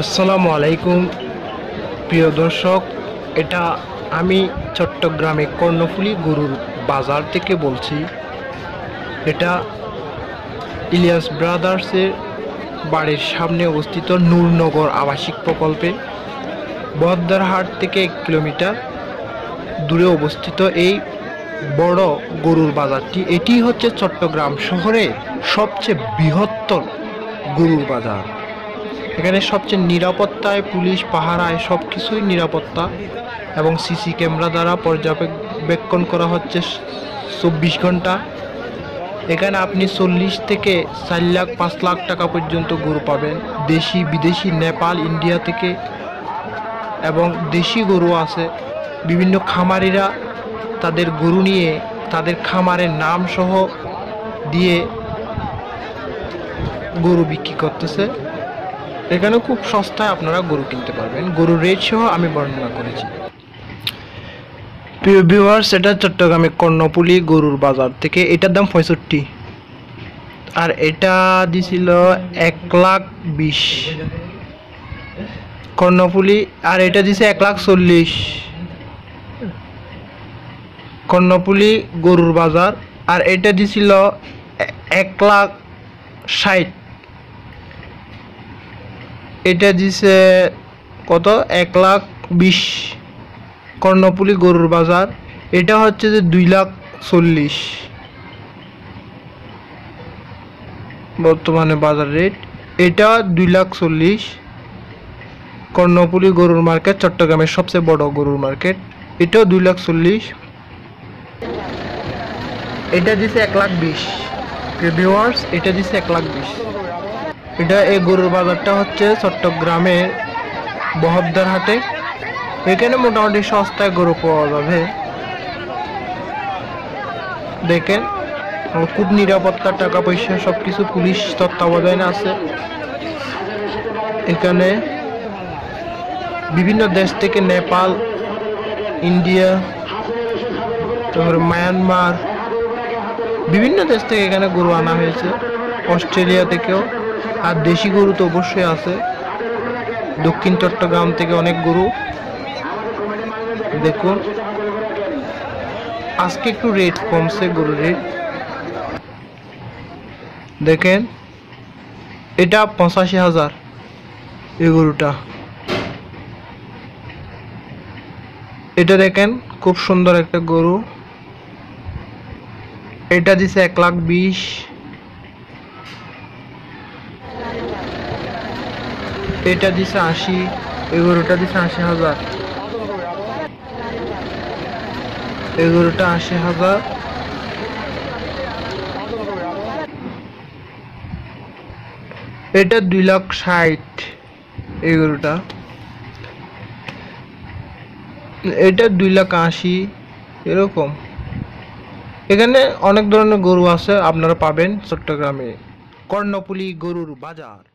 আসসালামু আলাইকুম, প্রিয় দর্শক, এটা আমি চট্টগ্রামে কর্ণফুলি গরুর বাজার থেকে বলছি। এটা ইলিয়াস ব্রাদার্সের বাড়ির সামনে অবস্থিত নূরনগর আবাসিক প্রকল্পে বহদ্দারহাট থেকে এক কিলোমিটার দূরে অবস্থিত এই বড় গরুর বাজারটি। এটি হচ্ছে চট্টগ্রাম শহরে সবচেয়ে বৃহত্তর গরুর বাজার। এখানে সবচেয়ে নিরাপত্তায় পুলিশ পাহারায় সব কিছুই নিরাপত্তা এবং সিসি ক্যামেরা দ্বারা পর্যবেক্ষণ করা হচ্ছে চব্বিশ ঘণ্টা। এখানে আপনি চল্লিশ থেকে চার লাখ, পাঁচ লাখ টাকা পর্যন্ত গরু পাবেন। দেশি, বিদেশি, নেপাল, ইন্ডিয়া থেকে এবং দেশি গরু আছে। বিভিন্ন খামারিরা তাদের গরু নিয়ে তাদের খামারের নাম সহ দিয়ে গরু বিক্রি করতেছে। এখানে খুব সস্তায় আপনারা গরু কিনতে পারবেন। গরুর রেট সহ আমি বর্ণনা করেছি। প্রিয় ভিউয়ার্স এটা চট্টগ্রামে কর্ণপুলি গরুর বাজার থেকে। এটার দাম পঁয়ষট্টি। আর এটা দিছিল এক লাখ বিশ। কর্ণপুলি, আর এটা দিছে এক লাখ চল্লিশ। কর্ণপুলি গরুর বাজার, আর এটা দিছিল এক লাখ ষাট। এটা দিছে কত? এক লাখ বিশ কর্ণপুলি গরুর বাজার। এটা হচ্ছে যে দুই লাখ চল্লিশ। বর্তমানে বাজার রেট এটা দুই লাখ চল্লিশ কর্ণপুলি গরুর মার্কেট চট্টগ্রামের সবচেয়ে বড় গরুর মার্কেট এটাও দুই লাখ চল্লিশ। এটা দিছে এক লাখ বিশ। এটা দিছে এক লাখ বিশ। এটা এই গরুর বাজারটা হচ্ছে চট্টগ্রামের বহদ্দার হাটে। এখানে মোটামুটি সস্তায় গরু পাওয়া যাবে। দেখেন, খুব নিরাপত্তা টাকা পয়সা সব কিছু পুলিশ তত্ত্বাবধানে আছে। এখানে বিভিন্ন দেশ থেকে নেপাল, ইন্ডিয়া, তারপরে মায়ানমার, বিভিন্ন দেশ থেকে এখানে গরু আনা হয়েছে। অস্ট্রেলিয়া থেকেও। আর দেশি গরু তো অবশ্যই আছে। দক্ষিণ চট্টগ্রাম থেকে অনেক গরু। দেখুন। আজকে একটু রেট কমছে গরুর। রেট দেখেন। এটা পঁচাশি হাজার এই গরুটা। এটা দেখেন, খুব সুন্দর একটা গরু। এটা দিছে এক লাখ বিশ। এটা দিছে আশি, এই গরুটা দিছে আশি হাজার। এই গরুটা আশি হাজার। এটা দুই লাখ ষাট, এই গরুটা। এটা দুই লাখ আশি, এরকম। এখানে অনেক ধরনের গরু আছে, আপনারা পাবেন চট্টগ্রামে। কর্ণপুলি গরুর বাজার।